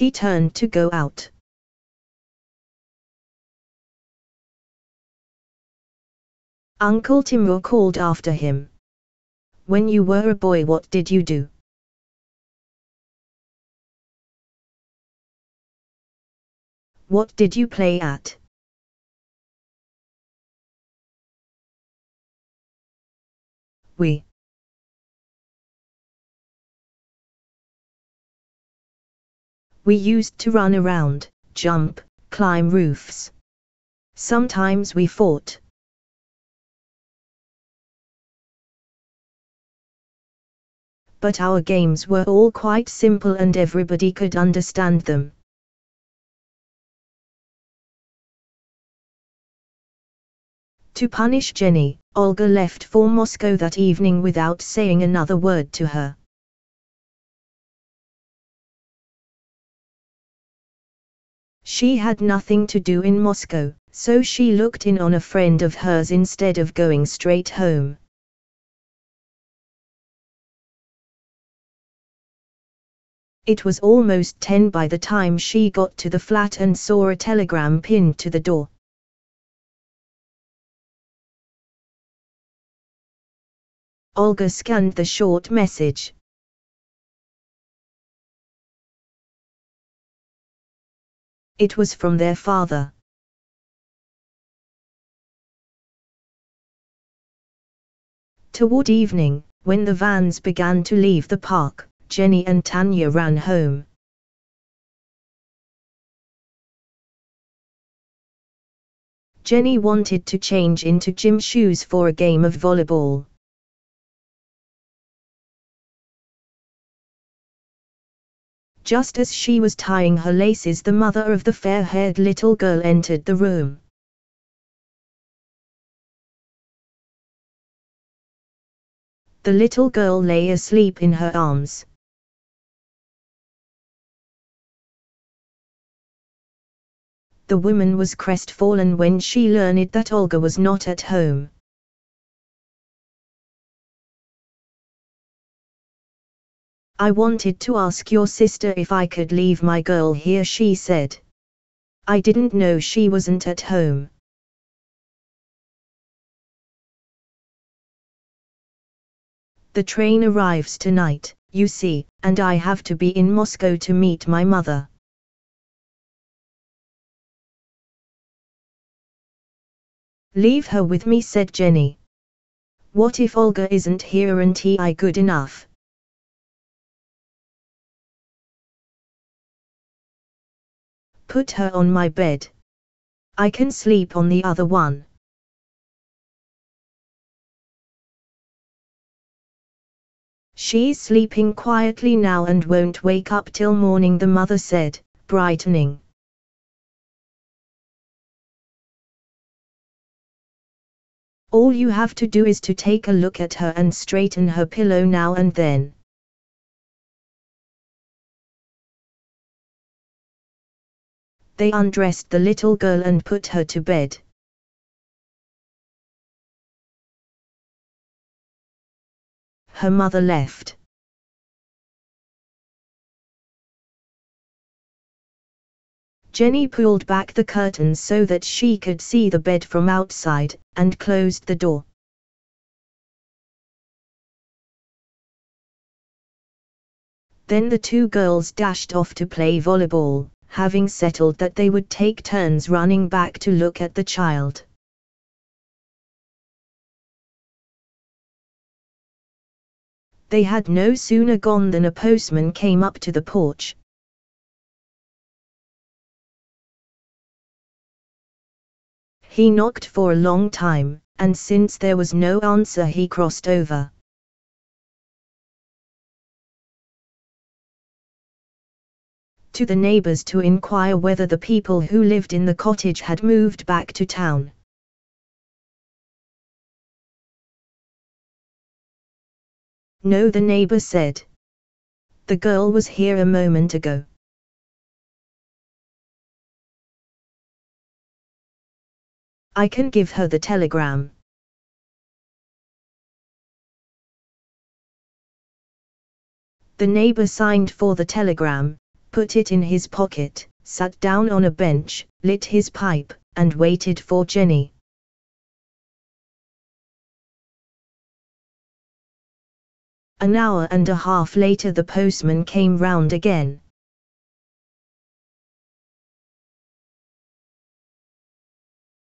He turned to go out. Uncle Timur called after him. When you were a boy what did you do? What did you play at? We. We used to run around, jump, climb roofs. Sometimes we fought. But our games were all quite simple and everybody could understand them. To punish Jenny, Olga left for Moscow that evening without saying another word to her. She had nothing to do in Moscow, so she looked in on a friend of hers instead of going straight home. It was almost ten by the time she got to the flat and saw a telegram pinned to the door. Olga scanned the short message. It was from their father. Toward evening, when the vans began to leave the park, Jenny and Tanya ran home. Jenny wanted to change into gym shoes for a game of volleyball. Just as she was tying her laces the mother of the fair-haired little girl entered the room. The little girl lay asleep in her arms. The woman was crestfallen when she learned that Olga was not at home. I wanted to ask your sister if I could leave my girl here she said. I didn't know she wasn't at home. The train arrives tonight, you see, and I have to be in Moscow to meet my mother. Leave her with me said Jenny. What if Olga isn't here and he I good enough? Put her on my bed. I can sleep on the other one. She's sleeping quietly now and won't wake up till morning the mother said, brightening. All you have to do is to take a look at her and straighten her pillow now and then. They undressed the little girl and put her to bed. Her mother left. Jenny pulled back the curtains so that she could see the bed from outside, and closed the door. Then the two girls dashed off to play volleyball having settled that they would take turns running back to look at the child. They had no sooner gone than a postman came up to the porch. He knocked for a long time, and since there was no answer he crossed over. To the neighbors to inquire whether the people who lived in the cottage had moved back to town. No, the neighbor said. The girl was here a moment ago. I can give her the telegram. The neighbor signed for the telegram, put it in his pocket, sat down on a bench, lit his pipe, and waited for Jenny. An hour and a half later the postman came round again.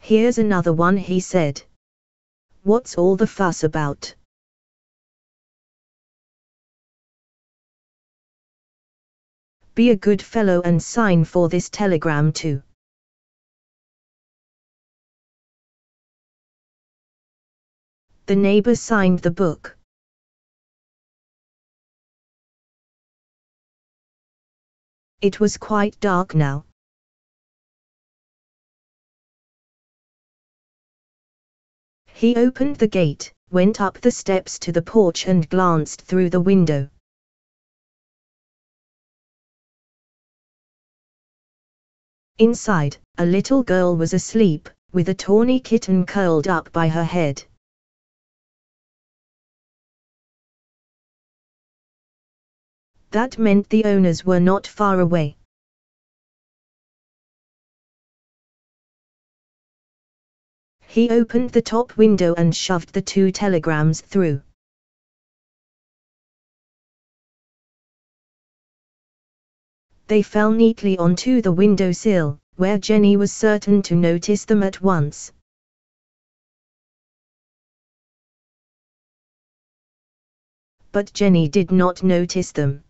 Here's another one he said. What's all the fuss about? Be a good fellow and sign for this telegram too. The neighbor signed the book. It was quite dark now. He opened the gate, went up the steps to the porch and glanced through the window. Inside, a little girl was asleep, with a tawny kitten curled up by her head. That meant the owners were not far away. He opened the top window and shoved the two telegrams through. They fell neatly onto the window sill, where Jenny was certain to notice them at once. But Jenny did not notice them.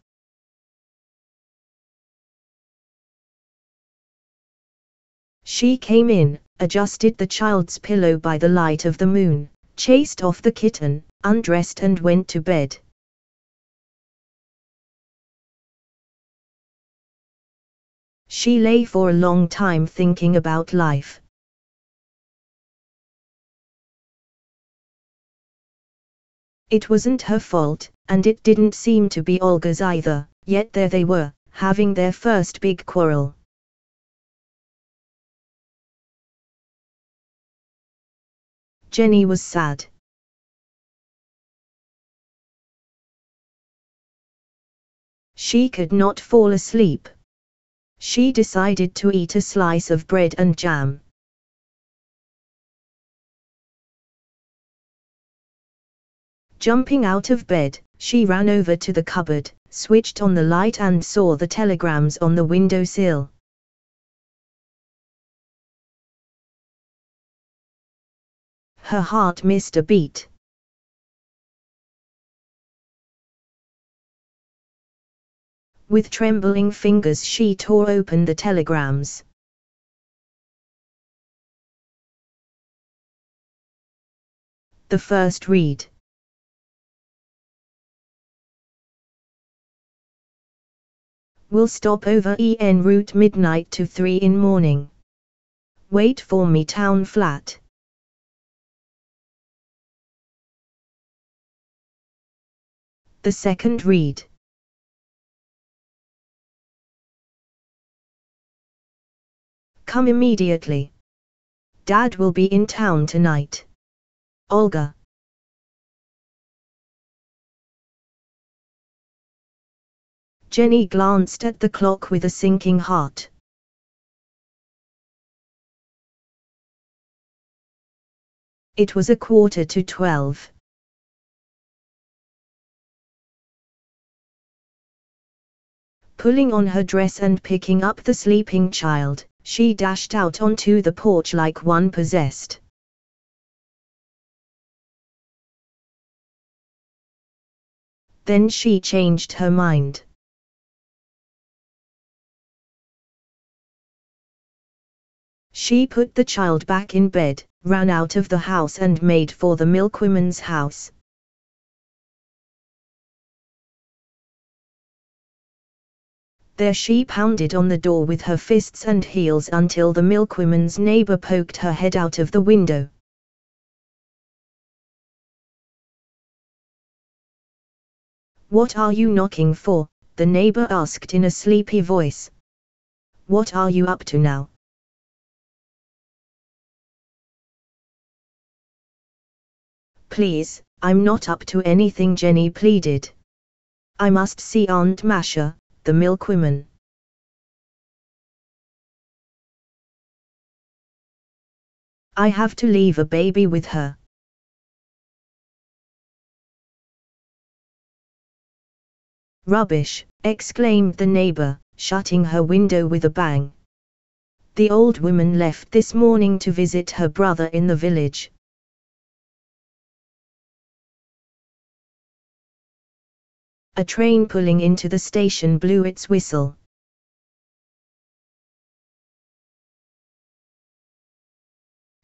She came in, adjusted the child's pillow by the light of the moon, chased off the kitten, undressed and went to bed. She lay for a long time thinking about life. It wasn't her fault, and it didn't seem to be Olga's either, yet there they were, having their first big quarrel. Jenny was sad. She could not fall asleep. She decided to eat a slice of bread and jam. Jumping out of bed, she ran over to the cupboard, switched on the light and saw the telegrams on the window sill. her heart missed a beat. With trembling fingers she tore open the telegrams. The first read. Will stop over en route midnight to 3 in morning. Wait for me town flat. The second read. Come immediately. Dad will be in town tonight. Olga. Jenny glanced at the clock with a sinking heart. It was a quarter to twelve. Pulling on her dress and picking up the sleeping child, she dashed out onto the porch like one possessed. Then she changed her mind. She put the child back in bed, ran out of the house and made for the milkwoman's house. There she pounded on the door with her fists and heels until the milkwoman's neighbor poked her head out of the window. What are you knocking for? the neighbor asked in a sleepy voice. What are you up to now? Please, I'm not up to anything Jenny pleaded. I must see Aunt Masha, the milkwoman. I have to leave a baby with her. Rubbish, exclaimed the neighbor, shutting her window with a bang. The old woman left this morning to visit her brother in the village, A train pulling into the station blew its whistle.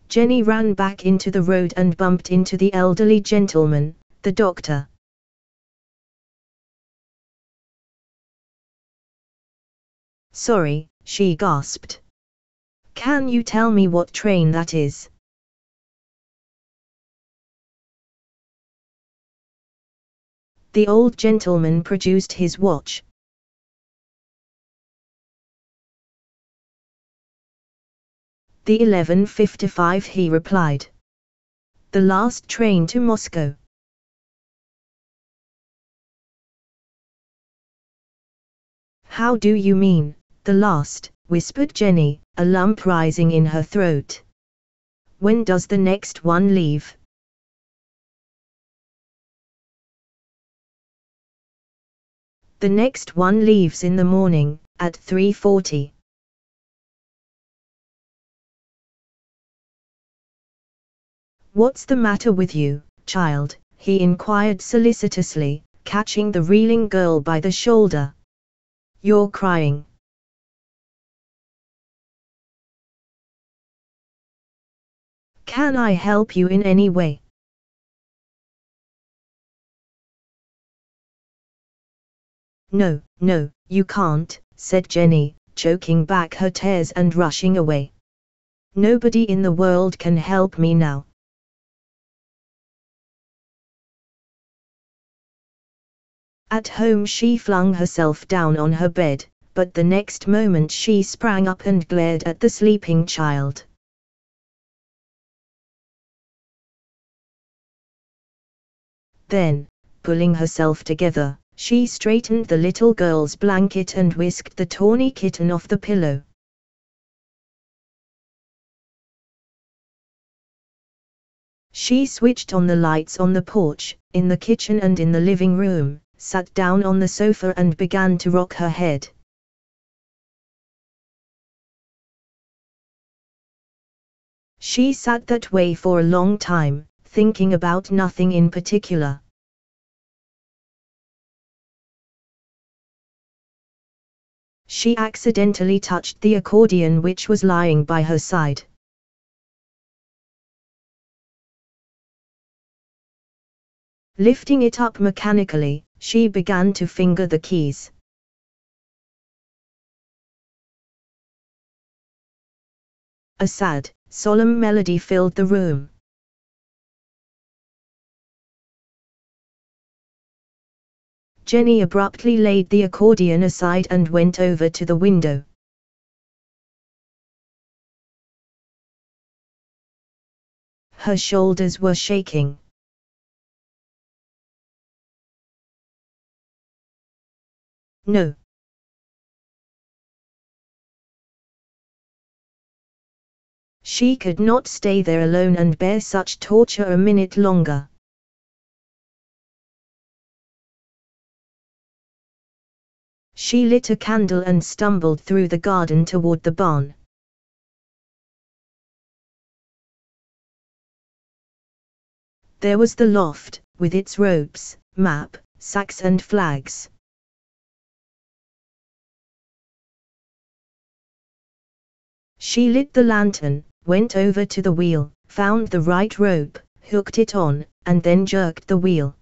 Jenny ran back into the road and bumped into the elderly gentleman, the doctor. Sorry, she gasped. Can you tell me what train that is? The old gentleman produced his watch. The 11.55 he replied. The last train to Moscow. How do you mean, the last, whispered Jenny, a lump rising in her throat. When does the next one leave? The next one leaves in the morning, at 3.40. What's the matter with you, child? he inquired solicitously, catching the reeling girl by the shoulder. You're crying. Can I help you in any way? No, no, you can't, said Jenny, choking back her tears and rushing away. Nobody in the world can help me now. At home she flung herself down on her bed, but the next moment she sprang up and glared at the sleeping child. Then, pulling herself together, she straightened the little girl's blanket and whisked the tawny kitten off the pillow. She switched on the lights on the porch, in the kitchen and in the living room, sat down on the sofa and began to rock her head. She sat that way for a long time, thinking about nothing in particular. She accidentally touched the accordion which was lying by her side. Lifting it up mechanically, she began to finger the keys. A sad, solemn melody filled the room. Jenny abruptly laid the accordion aside and went over to the window. Her shoulders were shaking. No. She could not stay there alone and bear such torture a minute longer. She lit a candle and stumbled through the garden toward the barn. There was the loft, with its ropes, map, sacks and flags. She lit the lantern, went over to the wheel, found the right rope, hooked it on, and then jerked the wheel.